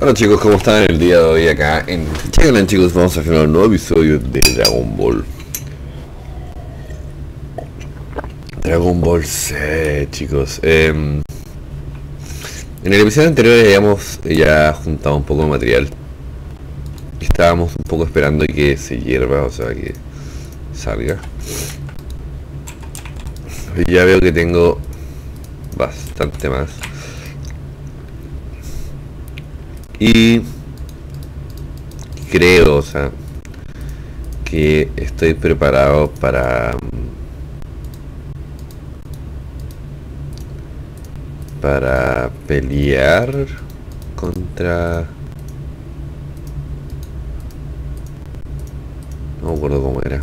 Hola chicos, ¿cómo están el día de hoy acá en Channel chicos? Vamos a hacer un nuevo episodio de Dragon Ball. Dragon Ball Z chicos. Em, En el episodio anterior habíamos ya juntado un poco de material. Estábamos un poco esperando que se hierva, o sea que salga. Ya veo que tengo bastante más Y creo, o sea, que estoy preparado para para pelear contra no me acuerdo cómo era.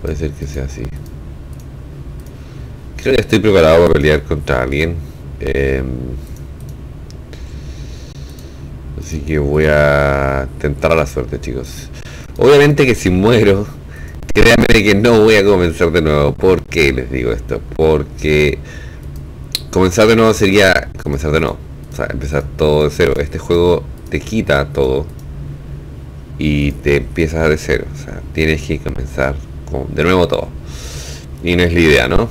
Puede ser que sea así. Creo que estoy preparado para pelear contra alguien. Eh, Así que voy a tentar la suerte, chicos. Obviamente que si muero, créanme que no voy a comenzar de nuevo. ¿Por qué les digo esto? Porque comenzar de nuevo sería comenzar de nuevo. O sea, empezar todo de cero. Este juego te quita todo y te empiezas de cero. O sea, tienes que comenzar con, de nuevo todo. Y no es la idea, ¿no?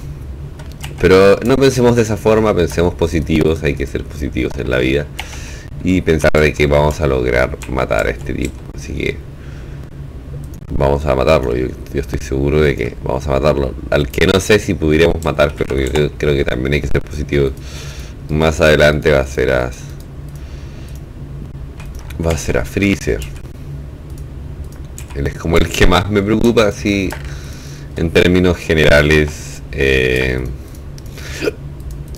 Pero no pensemos de esa forma, pensemos positivos, hay que ser positivos en la vida y pensar de que vamos a lograr matar a este tipo. Así que vamos a matarlo. Yo, estoy seguro de que vamos a matarlo. Al que no sé si pudiéramos matar, pero creo, que también hay que ser positivo. Más adelante va a ser a va a ser a Freezer. Él es como el que más me preocupa así en términos generales. Eh,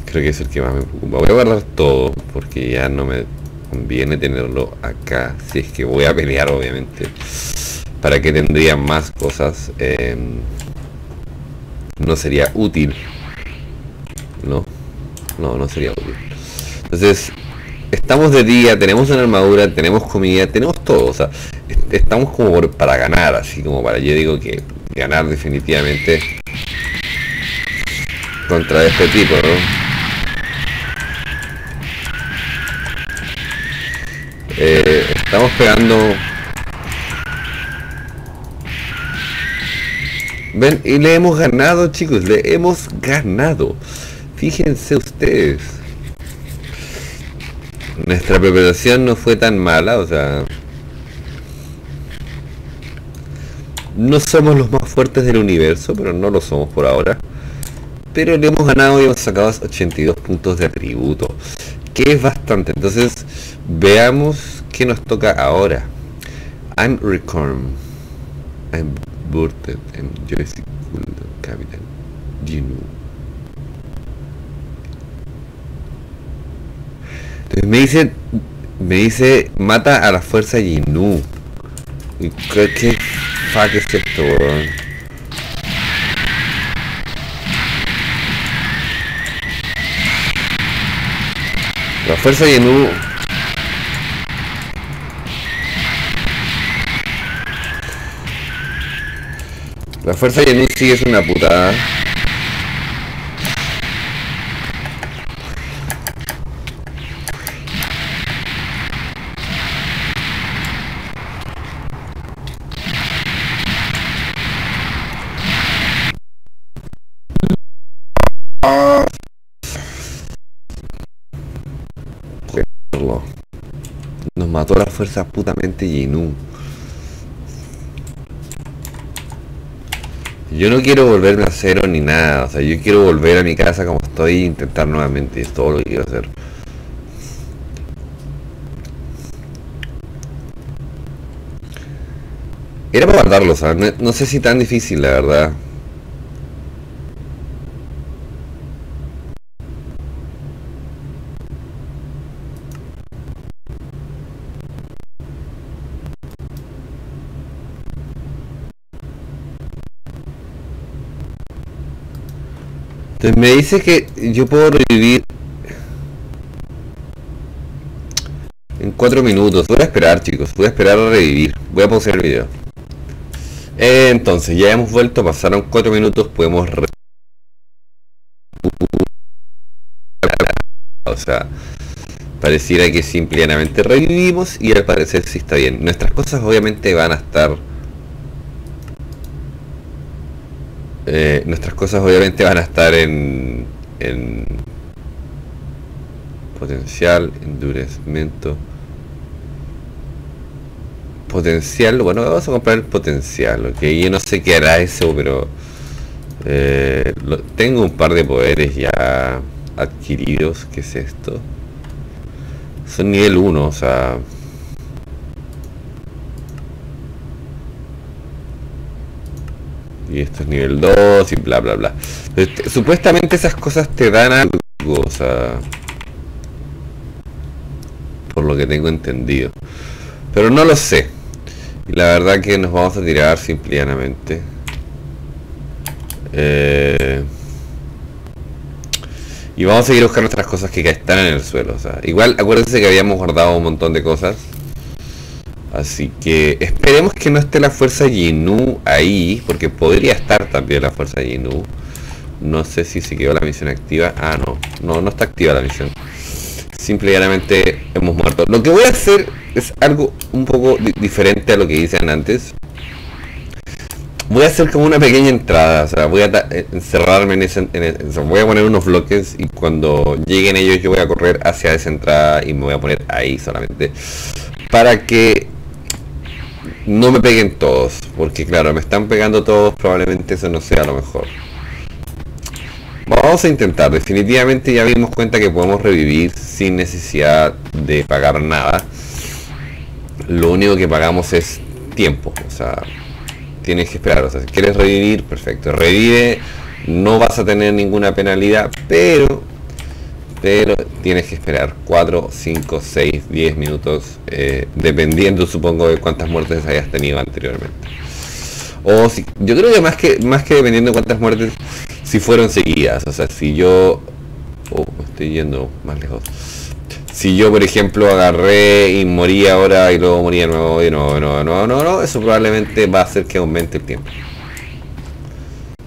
creo que es el que más me preocupa. Voy a guardar todo porque ya no me conviene tenerlo acá si es que voy a pelear obviamente. Para que tendría más cosas em, no sería útil no no no sería útil. Entonces estamos de día tenemos una armadura tenemos comida tenemos todo o sea estamos como para ganar así como para yo digo que ganar definitivamente contra este tipo. Estamos pegando... Ven, y le hemos ganado, chicos. Le hemos ganado. Fíjense ustedes. Nuestra preparación no fue tan mala, o sea... No somos los más fuertes del universo, pero no lo somos por ahora. Pero le hemos ganado y hemos sacado 82 puntos de atributo que es bastante. Entonces, veamos qué nos toca ahora. I'm Recorn. I'm Burted. I'm Joystick Capital. Genu. Entonces me dice, me dice, mata a la fuerza Ginu. ¿Qué, qué fuck es esto, La fuerza Yenú La fuerza Yenú sí es una putada. Nos mató la fuerza putamente Jinú. Yo no quiero volverme a cero ni nada. O sea, yo quiero volver a mi casa como estoy e intentar nuevamente. Es todo lo que quiero hacer. Era para matarlo, ¿sabes? no sé si tan difícil, la verdad. Me dice que yo puedo revivir en 4 minutos. Voy a esperar, chicos. Voy a esperar a revivir. Voy a pausar el video. entonces, ya hemos vuelto. Pasaron 4 minutos. Podemos... O sea, Pareciera que simplemente revivimos y al parecer sí está bien. Nuestras cosas obviamente van a estar... Eh, nuestras cosas obviamente van a estar en, en potencial, endurecimiento potencial, bueno, vamos a comprar el potencial, ok, yo no sé qué hará eso, pero eh, tengo un par de poderes ya adquiridos, ¿qué es esto? Son nivel 1, o sea... Y esto es nivel 2 y bla bla bla. Este, supuestamente esas cosas te dan algo, o sea... Por lo que tengo entendido. Pero no lo sé. Y la verdad que nos vamos a tirar simplemente. Eh, y vamos a seguir buscando nuestras cosas que están en el suelo. O sea, igual acuérdense que habíamos guardado un montón de cosas. Así que esperemos que no esté la fuerza Yinu ahí. Porque podría estar también la fuerza Yinu. No sé si se quedó la misión activa. Ah, no. No, no está activa la misión. Simplemente hemos muerto. Lo que voy a hacer es algo un poco diferente a lo que dicen antes voy a hacer como una pequeña entrada, o sea, voy a eh, encerrarme en ese, voy a poner unos bloques y cuando lleguen ellos yo voy a correr hacia esa entrada y me voy a poner ahí solamente para que no me peguen todos, porque claro, me están pegando todos, probablemente eso no sea lo mejor. Vamos a intentar, definitivamente ya vimos cuenta que podemos revivir sin necesidad de pagar nada. Lo único que pagamos es tiempo, o sea, tienes que esperar. O sea, si quieres revivir, perfecto. Revive, no vas a tener ninguna penalidad, pero pero tienes que esperar 4, 5, 6, 10 minutos, eh, dependiendo supongo de cuántas muertes hayas tenido anteriormente. O si, yo creo que más que más que dependiendo de cuántas muertes, si fueron seguidas, o sea, si yo... Oh, estoy yendo más lejos si yo por ejemplo agarré y morí ahora y luego morí de nuevo y no, no, no, no, no, eso probablemente va a hacer que aumente el tiempo.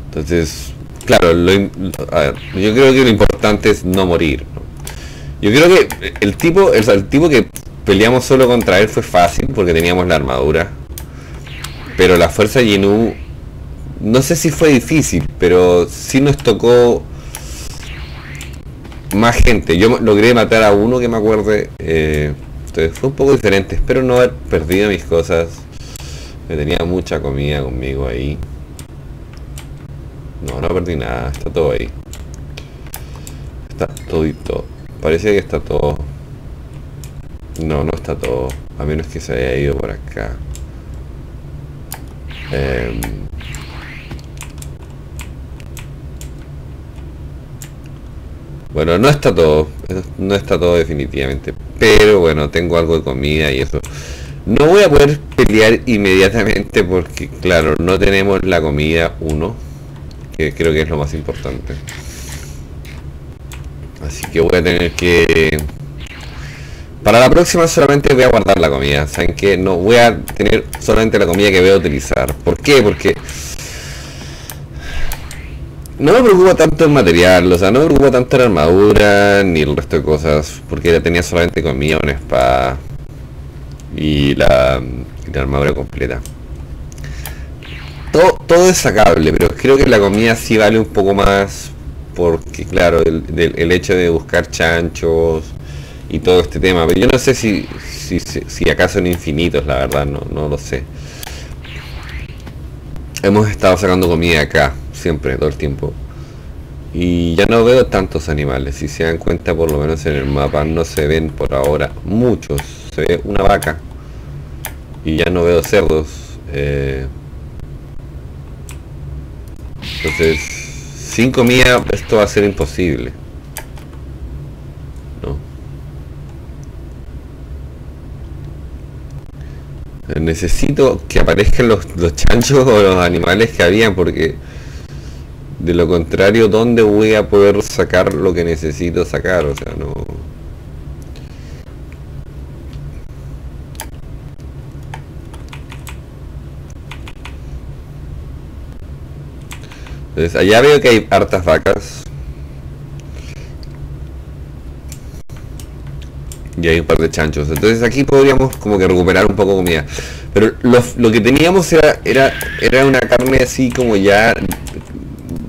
Entonces, claro, lo, yo creo que lo importante es no morir. Yo creo que el tipo, el, tipo que peleamos solo contra él fue fácil porque teníamos la armadura. Pero la fuerza Yinu, no sé si fue difícil, pero sí nos tocó más gente. Yo logré matar a uno que me acuerde. Eh, entonces fue un poco diferente. Espero no haber perdido mis cosas. Me tenía mucha comida conmigo ahí. No, no perdí nada. Está todo ahí. Está todito. Parece que está todo. No, no está todo. A menos que se haya ido por acá. Eh, Bueno, no está todo, no está todo definitivamente, pero bueno, tengo algo de comida y eso. No voy a poder pelear inmediatamente porque, claro, no tenemos la comida, uno, creo que es lo más importante. Así que voy a tener que... Para la próxima solamente voy a guardar la comida, ¿saben que No voy a tener solamente la comida que voy a utilizar. ¿Por qué? Porque no me preocupa tanto el material, o sea, no me preocupa tanto la armadura ni el resto de cosas, porque ya tenía solamente conmigo una espada y la, armadura completa. Todo, es sacable, pero creo que la comida sí vale un poco más, porque claro, el, hecho de buscar chanchos y todo este tema, pero yo no sé si, si, si acaso son infinitos, la verdad, no, no lo sé. Hemos estado sacando comida acá, siempre, todo el tiempo. Y ya no veo tantos animales, si se dan cuenta por lo menos en el mapa no se ven por ahora muchos. Se ve una vaca y ya no veo cerdos. Eh. Entonces, sin comida esto va a ser imposible. Necesito que aparezcan los, los chanchos o los animales que habían porque de lo contrario, ¿dónde voy a poder sacar lo que necesito sacar? O sea, no... Entonces, allá veo que hay hartas vacas. Y hay un par de chanchos. Entonces aquí podríamos como que recuperar un poco comida. Pero lo, que teníamos era, era, era una carne así como ya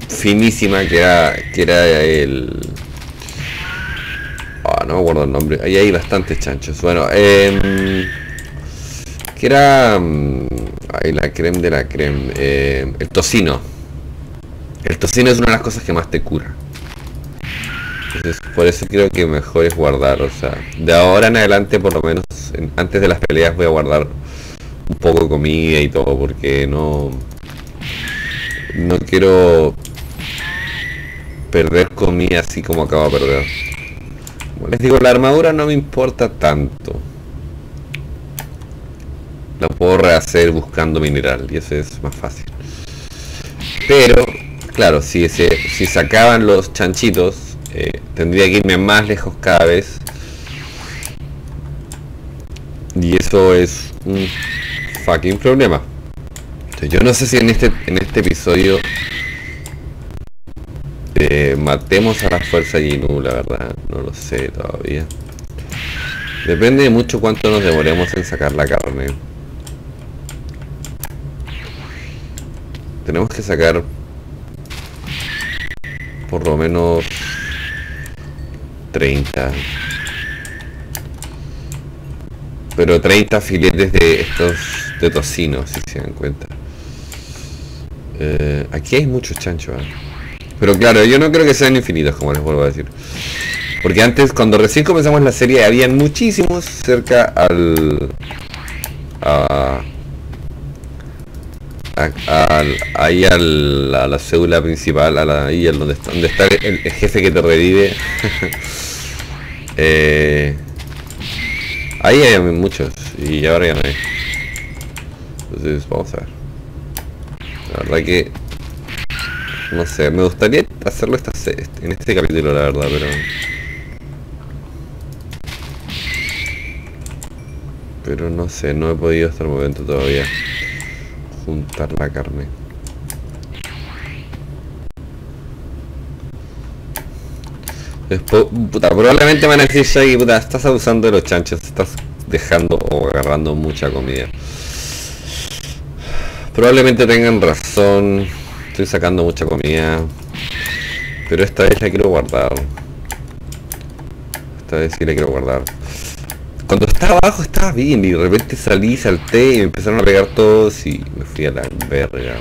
finísima, que era, que era el... Ah, no me acuerdo el nombre. Ahí hay bastantes chanchos. Bueno, eh, que era... Mm, ahí la creme de la creme. Eh, el tocino. El tocino es una de las cosas que más te cura. Entonces, por eso creo que mejor es guardar. O sea, de ahora en adelante, por lo menos, antes de las peleas voy a guardar un poco de comida y todo, porque no... No quiero perder comida así como acabo de perder. Les digo, la armadura no me importa tanto. La puedo rehacer buscando mineral y eso es más fácil. Pero, claro, si, ese, si sacaban los chanchitos, eh, tendría que irme más lejos cada vez. Y eso es un fucking problema. yo no sé si en este, en este episodio eh, matemos a la fuerza Ginu, la verdad, no lo sé todavía. Depende de mucho cuánto nos demoremos en sacar la carne. Tenemos que sacar por lo menos 30. Pero 30 filetes de estos de tocino, si se dan cuenta. Eh, aquí hay muchos chanchos. ¿eh? Pero claro, yo no creo que sean infinitos, como les vuelvo a decir. Porque antes, cuando recién comenzamos la serie, habían muchísimos cerca al... A, ahí al, a la cédula principal, a la, ahí donde está, donde está el, jefe que te revive. eh, ahí hay muchos y ahora ya no hay. Entonces vamos a ver. La verdad que no sé, me gustaría hacerlo esta, en este capítulo, la verdad, pero... Pero no sé, no he podido hasta el momento todavía juntar la carne. Probablemente van a decir Shaggy, puta, estás abusando de los chanchos, estás dejando o agarrando mucha comida. Probablemente tengan razón, Estoy sacando mucha comida. Pero esta vez la quiero guardar. Esta vez sí la quiero guardar. Estaba abajo estaba bien y de repente salí, salté y me empezaron a pegar todos y me fui a la verga.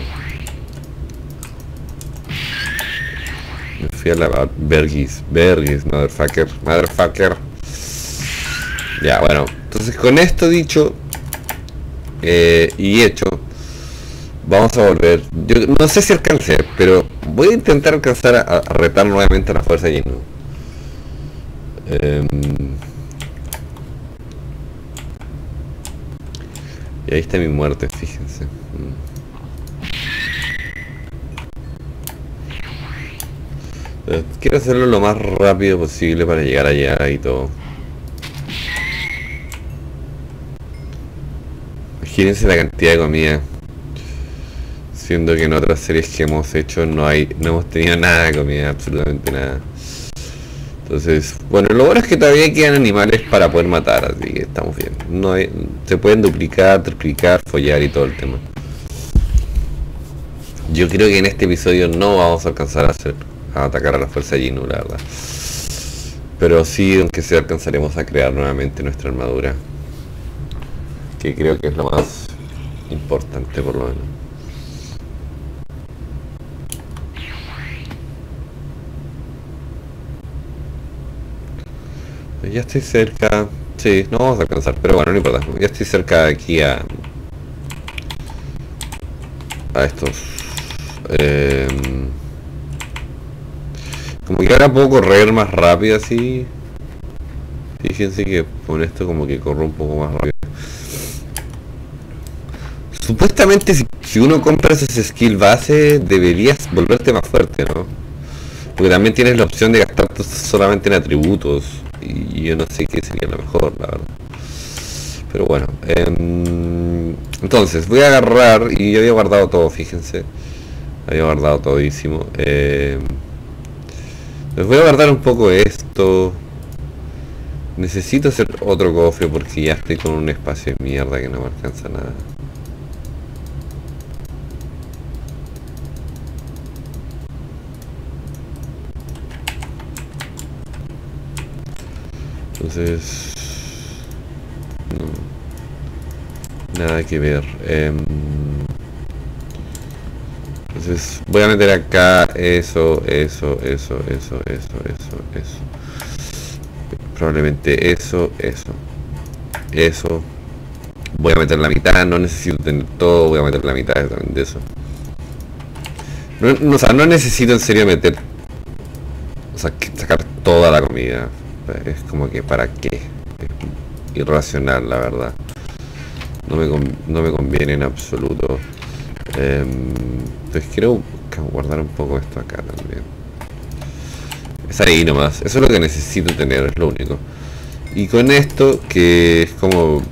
Me fui a la vergis, vergis, motherfucker, motherfucker. Ya, bueno. Entonces con esto dicho eh, y hecho, Vamos a volver. Yo no sé si alcance, pero voy a intentar alcanzar a, retar nuevamente a la fuerza lleno. Em, y ahí está mi muerte, fíjense. Mm. Eh, quiero hacerlo lo más rápido posible para llegar allá y todo. Imagínense la cantidad de comida siendo que en otras series que hemos hecho no hay no hemos tenido nada de comida absolutamente nada entonces bueno lo bueno es que todavía quedan animales para poder matar así que estamos bien. No se pueden duplicar triplicar follar y todo el tema. Yo creo que en este episodio no vamos a alcanzar a atacar a la fuerza Ginu la verdad. Pero sí aunque sea alcanzaremos a crear nuevamente nuestra armadura que creo que es lo más importante por lo menos Ya estoy cerca. Sí, no vamos a alcanzar, pero bueno, no importa. Ya estoy cerca aquí a... A estos. Eh, como que ahora puedo correr más rápido así. Fíjense que con esto como que corro un poco más rápido. Supuestamente si, si uno compra ese skill base deberías volverte más fuerte, ¿no? Porque también tienes la opción de gastar solamente en atributos y yo no sé qué sería lo mejor, la verdad. Pero bueno, em, entonces voy a agarrar, y yo había guardado todo, fíjense, había guardado todísimo. Em, voy a guardar un poco esto. Necesito hacer otro cofre porque ya estoy con un espacio de mierda que no me alcanza nada. Entonces... No. Nada que ver. Em, entonces voy a meter acá eso, eso, eso, eso, eso, eso, eso. Probablemente eso, eso. Eso. Voy a meter la mitad, no necesito tener todo, voy a meter la mitad de eso. No, o sea, no necesito en serio meter... O sea, sacar toda la comida. Es como que para qué. Es irracional, la verdad. No me, no me conviene en absoluto. Em, pues quiero guardar un poco esto acá también. Es ahí nomás. Eso es lo que necesito tener, es lo único. Y con esto, que es como...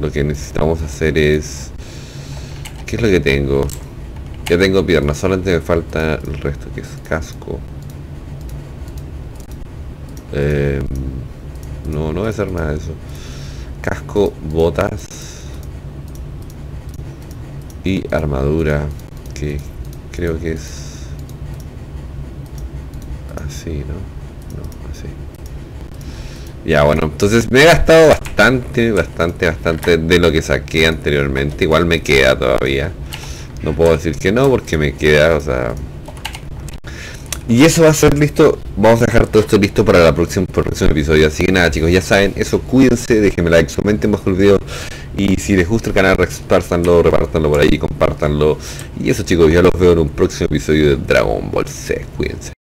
Lo que necesitamos hacer es... ¿Qué es lo que tengo? Ya tengo piernas, solamente me falta el resto que es casco. Em, no, no a hacer nada de eso. Casco, botas y armadura, que creo que es así, ¿no? No, así. Ya, bueno, entonces me he gastado bastante, bastante, bastante de lo que saqué anteriormente. Igual me queda todavía. No puedo decir que no porque me queda, o sea, y eso va a ser listo. Vamos a dejar todo esto listo para la próxima, el próximo episodio. Así que nada chicos, ya saben, eso cuídense, déjenme like, comenten bajo el video. Y si les gusta el canal, repártanlo, repártanlo por ahí, compártanlo. Y eso chicos, ya los veo en un próximo episodio de Dragon Ball Z. Cuídense.